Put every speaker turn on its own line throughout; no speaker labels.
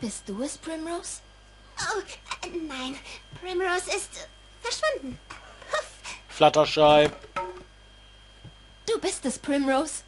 Bist du es, Primrose?
Oh, äh, nein. Primrose ist äh, verschwunden. Puff.
Flatterschei.
Du bist es, Primrose.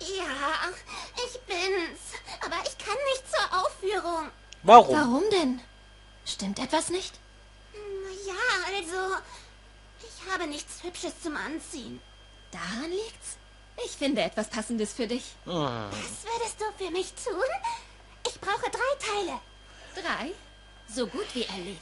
Ja, ich bin's. Aber ich kann nicht zur Aufführung.
Warum?
Warum denn? Stimmt etwas nicht?
Ja, also, ich habe nichts Hübsches zum Anziehen.
Daran liegt's. Ich finde etwas Passendes für dich.
Was würdest du für mich tun? Ich brauche drei Teile.
Drei? So gut wie erledigt.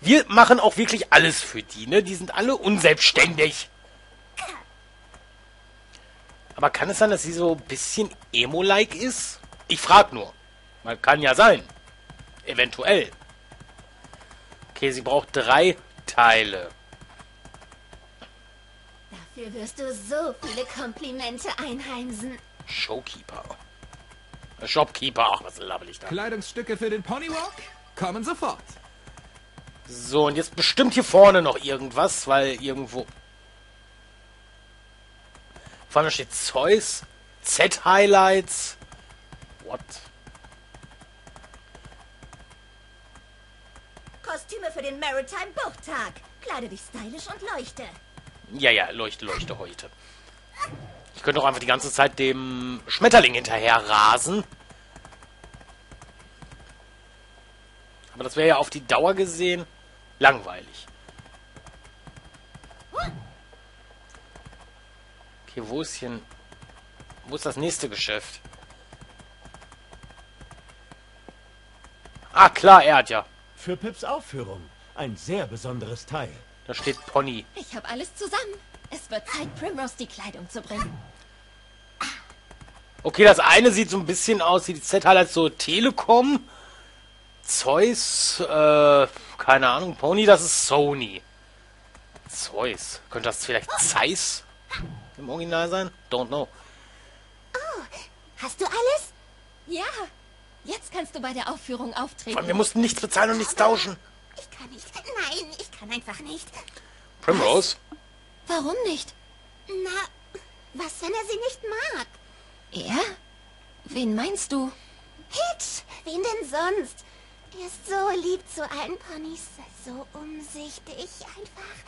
Wir machen auch wirklich alles für die, ne? Die sind alle unselbstständig. Aber kann es sein, dass sie so ein bisschen Emo-like ist? Ich frag nur. Man kann ja sein. Eventuell. Okay, sie braucht drei Teile.
Dafür wirst du so viele Komplimente einheimsen.
Showkeeper. Shopkeeper. Ach, was laber ich da.
Kleidungsstücke für den Ponywalk? Kommen sofort.
So, und jetzt bestimmt hier vorne noch irgendwas, weil irgendwo... Vorne steht Zeus, Z-Highlights. What?
Kostüme für den Maritime Buchttag. Kleide dich stylisch und leuchte.
Ja, ja, leuchte, leuchte heute. Ich könnte auch einfach die ganze Zeit dem Schmetterling hinterher rasen. Aber das wäre ja auf die Dauer gesehen langweilig. Okay, wo ist hier... Wo ist das nächste Geschäft? Ah, klar, er hat ja.
Für Pips Aufführung. Ein sehr besonderes Teil.
Da steht Pony.
Ich habe alles zusammen. Es wird Zeit, Primrose die Kleidung zu bringen.
Okay, das eine sieht so ein bisschen aus wie die Z-Highlights so Telekom. Zeus, äh, keine Ahnung, Pony, das ist Sony. Zeus. Könnte das vielleicht Zeiss im Original sein? Don't know.
Hast du alles?
Ja, jetzt kannst du bei der Aufführung auftreten.
allem, wir mussten nichts bezahlen und nichts tauschen.
Ich kann nicht. Nein, ich kann einfach nicht.
Primrose?
Warum nicht?
Na, was, wenn er sie nicht mag?
Er? Wen meinst du?
Hitch, wen denn sonst? Er ist so lieb zu allen Ponys, so umsichtig, einfach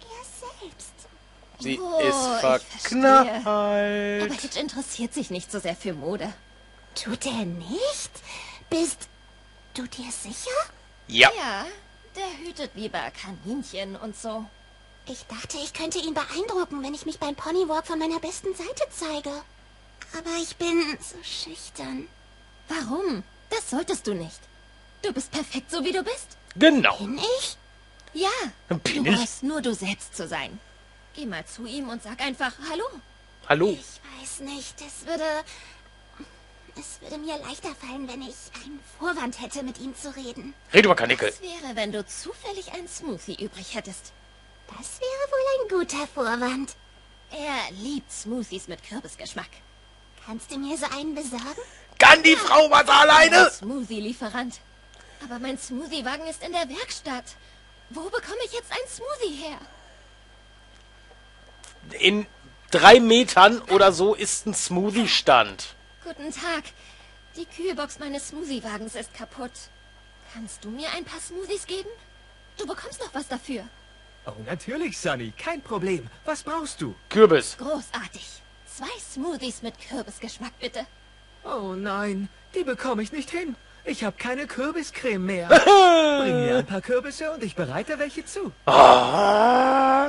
er selbst.
Sie
Oh,
ist verknallt.
Aber Hitch interessiert sich nicht so sehr für Mode.
Tut er nicht? Bist du dir sicher?
Ja.
Ja, der hütet lieber Kaninchen und so.
Ich dachte, ich könnte ihn beeindrucken, wenn ich mich beim Ponywalk von meiner besten Seite zeige. Aber ich bin so schüchtern.
Warum? Das solltest du nicht. Du bist perfekt, so wie du bist.
Genau.
Bin ich?
Ja,
Bin
du
ich?
brauchst nur du selbst zu sein. Geh mal zu ihm und sag einfach Hallo.
Hallo.
Ich weiß nicht. Es würde. Es würde mir leichter fallen, wenn ich einen Vorwand hätte, mit ihm zu reden.
Red über Kanickel.
Was wäre, wenn du zufällig ein Smoothie übrig hättest?
Das wäre wohl ein guter Vorwand.
Er liebt Smoothies mit Kürbisgeschmack.
Kannst du mir so einen besorgen?
Kann die Frau was alleine?
Smoothie-Lieferant. Aber mein Smoothie-Wagen ist in der Werkstatt. Wo bekomme ich jetzt ein Smoothie her?
In drei Metern oder so ist ein Smoothie-Stand.
Guten Tag. Die Kühlbox meines Smoothie-Wagens ist kaputt. Kannst du mir ein paar Smoothies geben? Du bekommst doch was dafür.
Oh, natürlich, Sunny. Kein Problem. Was brauchst du?
Kürbis.
Großartig. Zwei Smoothies mit Kürbisgeschmack, bitte.
Oh nein, die bekomme ich nicht hin. Ich habe keine Kürbiscreme mehr. Bring mir ein paar Kürbisse und ich bereite welche zu.
Ah,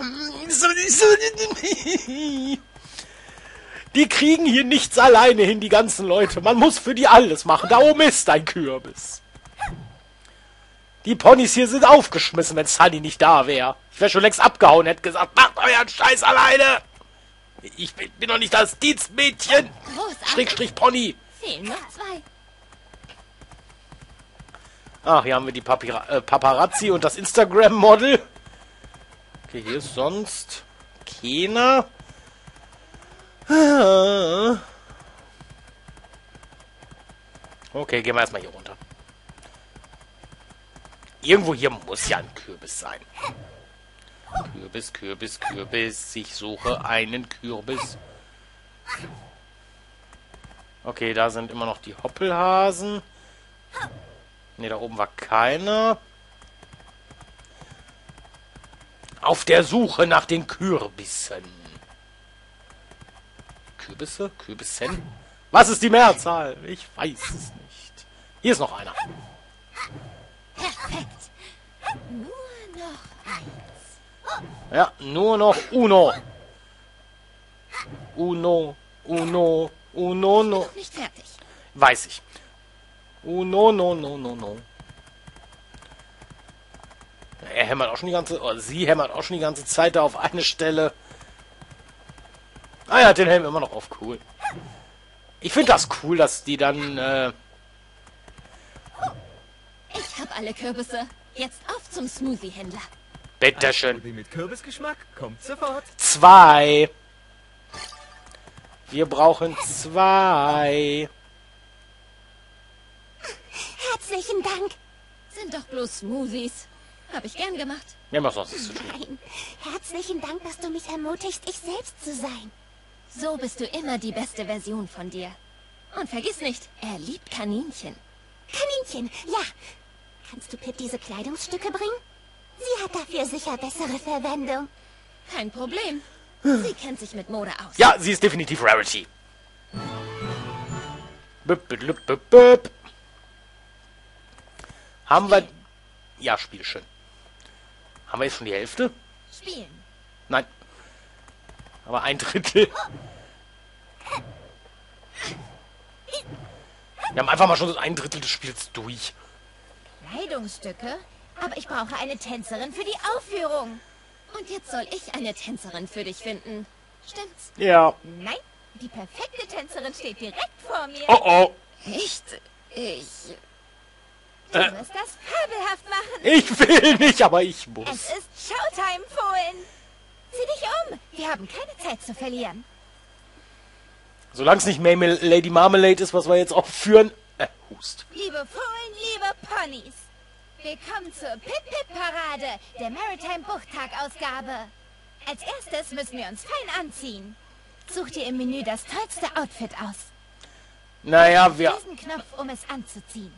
Die kriegen hier nichts alleine hin, die ganzen Leute. Man muss für die alles machen. Da oben ist ein Kürbis. Die Ponys hier sind aufgeschmissen, wenn Sunny nicht da wäre. Ich wäre schon längst abgehauen, hätte gesagt, macht euren Scheiß alleine. Ich bin, bin doch nicht das Dienstmädchen. Schrägstrich Pony. Ah, hier haben wir die Papira äh, Paparazzi und das Instagram-Model. Okay, hier ist sonst keiner. Ah. Okay, gehen wir erstmal hier runter. Irgendwo hier muss ja ein Kürbis sein. Kürbis, Kürbis, Kürbis. Ich suche einen Kürbis. Okay, da sind immer noch die Hoppelhasen. Ne, da oben war keiner. Auf der Suche nach den Kürbissen. Kürbisse? Kürbissen? Was ist die Mehrzahl? Ich weiß es nicht. Hier ist noch einer.
Perfekt. Nur noch eins.
Ja, nur noch Uno. Uno, Uno, Uno, no.
Noch nicht fertig.
Weiß ich. Uno, no, no, no, no. Er hämmert auch schon die ganze, oder sie hämmert auch schon die ganze Zeit da auf eine Stelle. Ah, er hat den Helm immer noch auf, cool. Ich finde das cool, dass die dann, äh,
Ich habe alle Kürbisse. Jetzt auf zum Smoothie-Händler.
Bitteschön.
Die mit Kürbisgeschmack kommt sofort.
Zwei. Wir brauchen zwei.
Herzlichen Dank.
Sind doch bloß Smoothies. Hab ich gern gemacht.
Wir haben auch sonst zu tun.
Nein, herzlichen Dank, dass du mich ermutigst, ich selbst zu sein.
So bist du immer die beste Version von dir. Und vergiss nicht, er liebt Kaninchen.
Kaninchen, ja. Kannst du Pip diese Kleidungsstücke bringen? Sie hat dafür sicher bessere Verwendung.
Kein Problem. Sie kennt sich mit Mode aus.
Ja, sie ist definitiv Rarity. Büp, büp, büp, büp. Haben wir... Ja, Spiel schön. Haben wir jetzt schon die Hälfte?
Spielen.
Nein. Aber ein Drittel. Wir haben einfach mal schon so ein Drittel des Spiels durch.
Kleidungsstücke? Aber ich brauche eine Tänzerin für die Aufführung.
Und jetzt soll ich eine Tänzerin für dich finden. Stimmt's?
Ja.
Nein, die perfekte Tänzerin steht direkt vor mir.
Oh oh.
Echt? Ich...
Du wirst das fabelhaft machen.
Ich will nicht, aber ich
Es
muss.
ist Showtime, Fohlen. Sieh dich um. Wir haben keine Zeit zu verlieren.
Solange es nicht Mamel Lady Marmalade ist, was wir jetzt aufführen. Äh, Hust.
Liebe Fohlen, liebe Ponys. Willkommen zur Pip-Pip-Parade, der Maritime Buchtag-Ausgabe. Als erstes müssen wir uns fein anziehen. Such dir im Menü das tollste Outfit aus.
Naja, wir...
Diesen Knopf, um es anzuziehen.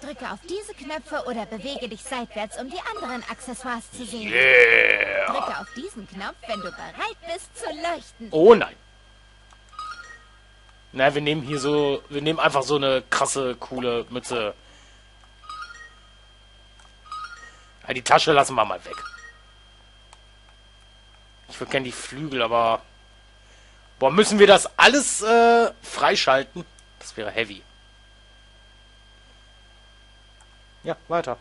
Drücke auf diese Knöpfe oder bewege dich seitwärts, um die anderen Accessoires zu sehen.
Yeah.
Drücke auf diesen Knopf, wenn du bereit bist zu leuchten.
Oh nein. Na, wir nehmen hier so... Wir nehmen einfach so eine krasse, coole Mütze. Ja, die Tasche lassen wir mal weg. Ich würde gerne die Flügel, aber... Boah, müssen wir das alles äh, freischalten? Das wäre heavy. Ja, weiter.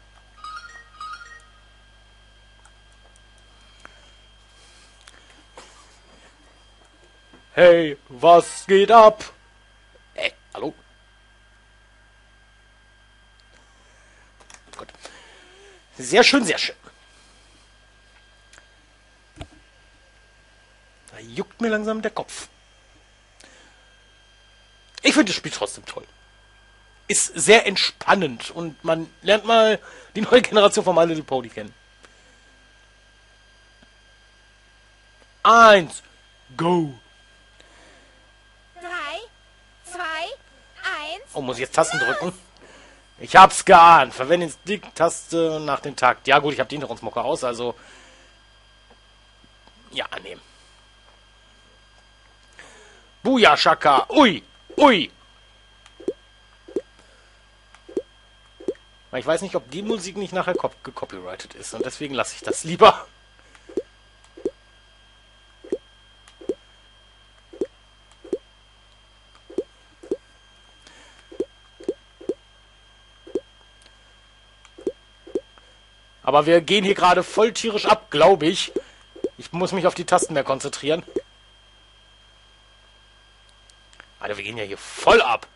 Hey, was geht ab? Hey, hallo? Sehr schön, sehr schön. Da juckt mir langsam der Kopf. Ich finde das Spiel trotzdem toll. Ist sehr entspannend und man lernt mal die neue Generation von My Little Pony kennen. Eins, go.
Drei, zwei, eins.
Oh, muss ich jetzt Tasten drücken? Ich hab's geahnt. Verwende die Stick-Taste nach dem Takt. Ja gut, ich habe die Hintergrundsmucke aus, also... Ja, annehmen. Buja, Shaka. Ui, ui. Ich weiß nicht, ob die Musik nicht nachher gecopyrighted ist und deswegen lasse ich das lieber. Aber wir gehen hier gerade voll tierisch ab, glaube ich. Ich muss mich auf die Tasten mehr konzentrieren. Alter, wir gehen ja hier voll ab.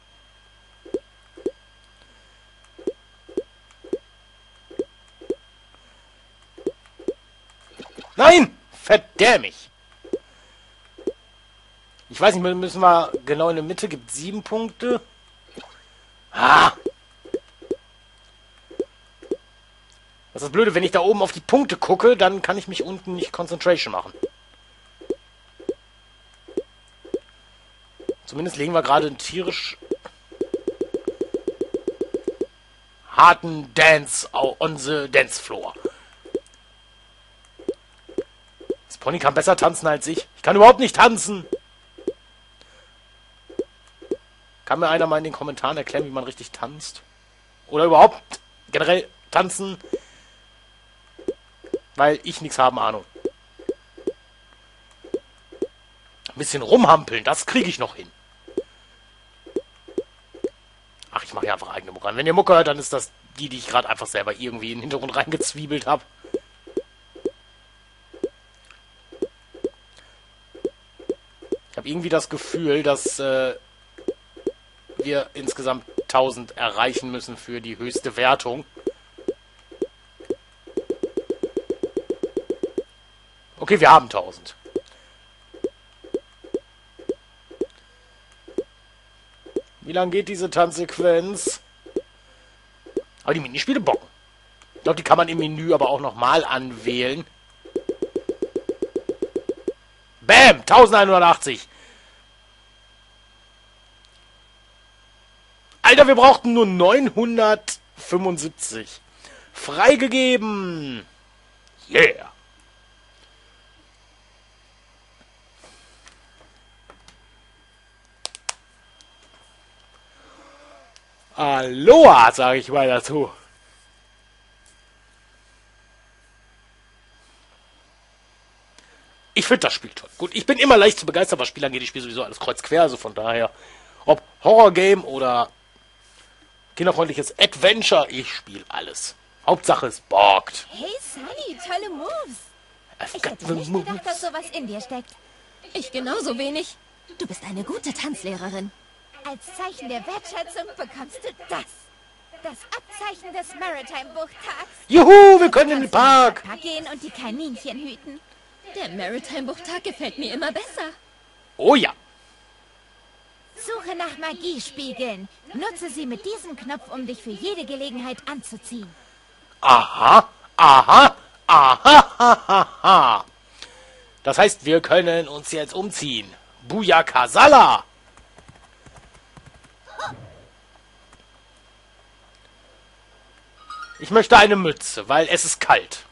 Nein! Verdämmig! Ich weiß nicht, müssen wir genau in der Mitte, gibt sieben Punkte. Ah! Das ist Blöde, wenn ich da oben auf die Punkte gucke, dann kann ich mich unten nicht Concentration machen. Zumindest legen wir gerade ein tierisch... harten Dance on the Dance Floor. Das Pony kann besser tanzen als ich. Ich kann überhaupt nicht tanzen. Kann mir einer mal in den Kommentaren erklären, wie man richtig tanzt? Oder überhaupt generell tanzen? Weil ich nichts haben Ahnung. Ein bisschen rumhampeln, das kriege ich noch hin. Ach, ich mache ja einfach eigene Mucke an. Wenn ihr Mucke hört, dann ist das die, die ich gerade einfach selber irgendwie in den Hintergrund reingezwiebelt habe. Ich habe irgendwie das Gefühl, dass äh, wir insgesamt 1000 erreichen müssen für die höchste Wertung. Okay, wir haben 1000. Wie lange geht diese Tanzsequenz? Aber die Minispiele bocken. Ich glaube, die kann man im Menü aber auch nochmal anwählen. Bam! 1180. Alter, wir brauchten nur 975. Freigegeben. Yeah. Aloha, sage ich mal dazu. Ich finde das Spiel toll. Gut, ich bin immer leicht zu begeistern, was Spiel angeht. Ich spiele sowieso alles kreuz quer, also von daher. Ob Horror-Game oder kinderfreundliches Adventure, ich spiele alles. Hauptsache es borgt.
Hey, Sunny, tolle Moves. Ich hätte nicht gedacht, dass sowas in dir steckt.
Ich genauso wenig. Du bist eine gute Tanzlehrerin.
Als Zeichen der Wertschätzung bekommst du das. Das Abzeichen des Maritime Buchtags.
Juhu, wir können in den Park.
Park gehen und die Kaninchen hüten.
Der Maritime Buchtag gefällt mir immer besser.
Oh ja.
Suche nach Magiespiegeln. Nutze sie mit diesem Knopf, um dich für jede Gelegenheit anzuziehen.
Aha, aha, aha, aha, aha. Das heißt, wir können uns jetzt umziehen. Buyakasala. Ich möchte eine Mütze, weil es ist kalt.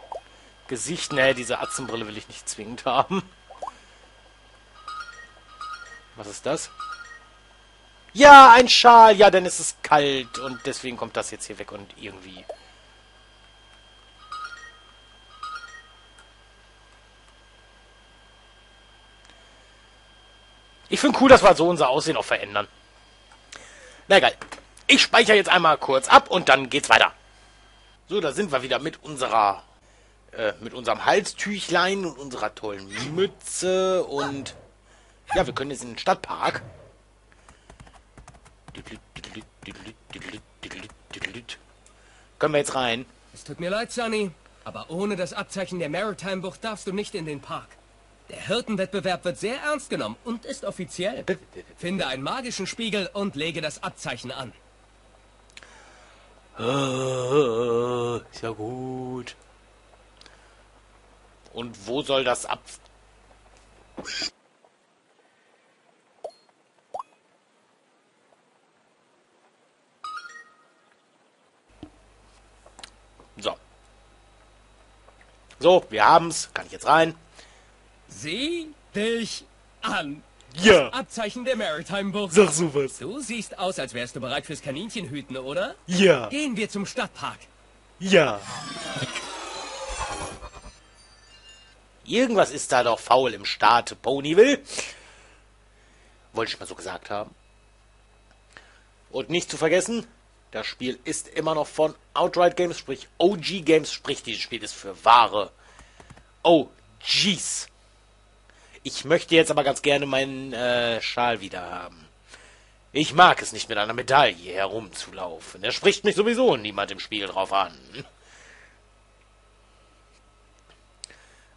Gesicht, ne, diese Atzenbrille will ich nicht zwingend haben. Was ist das? Ja, ein Schal. Ja, denn es ist kalt und deswegen kommt das jetzt hier weg und irgendwie... Ich finde cool, dass wir so unser Aussehen auch verändern. Na egal. Ich speichere jetzt einmal kurz ab und dann geht's weiter. So, da sind wir wieder mit unserer, äh, mit unserem Halstüchlein und unserer tollen Mütze und ja, wir können jetzt in den Stadtpark. Können wir jetzt rein?
Es tut mir leid, Sunny, aber ohne das Abzeichen der Maritime Bucht darfst du nicht in den Park. Der Hirtenwettbewerb wird sehr ernst genommen und ist offiziell. Finde einen magischen Spiegel und lege das Abzeichen an.
Äh, ist ja gut. Und wo soll das ab... So. So, wir haben's. Kann ich jetzt rein?
Sieh dich an.
Ja.
Abzeichen der Maritime Bucht.
Sag sowas.
Du siehst aus, als wärst du bereit fürs Kaninchenhüten, oder?
Ja.
Gehen wir zum Stadtpark.
Ja. Irgendwas ist da doch faul im Staat, Ponyville. Wollte ich mal so gesagt haben. Und nicht zu vergessen, das Spiel ist immer noch von Outright Games, sprich OG Games, sprich dieses Spiel ist für wahre OGs. Ich möchte jetzt aber ganz gerne meinen äh, Schal wieder haben. Ich mag es nicht mit einer Medaille herumzulaufen. Er spricht mich sowieso niemand im Spiel drauf an.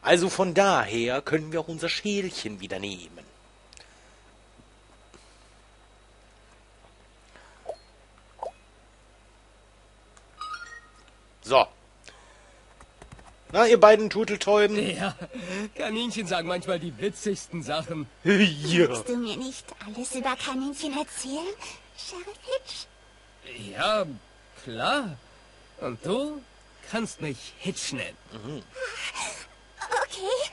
Also von daher können wir auch unser Schälchen wieder nehmen. So. Na, ihr beiden Turteltäuben?
Ja, Kaninchen sagen manchmal die witzigsten Sachen.
ja.
Willst du mir nicht alles über Kaninchen erzählen, Sheriff Hitch?
Ja, klar. Und du kannst mich Hitch nennen. Mhm.
Okay.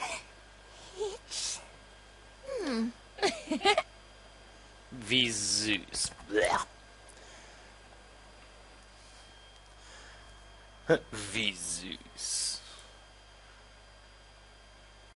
Hitch. Hm.
Wie süß. Wie süß.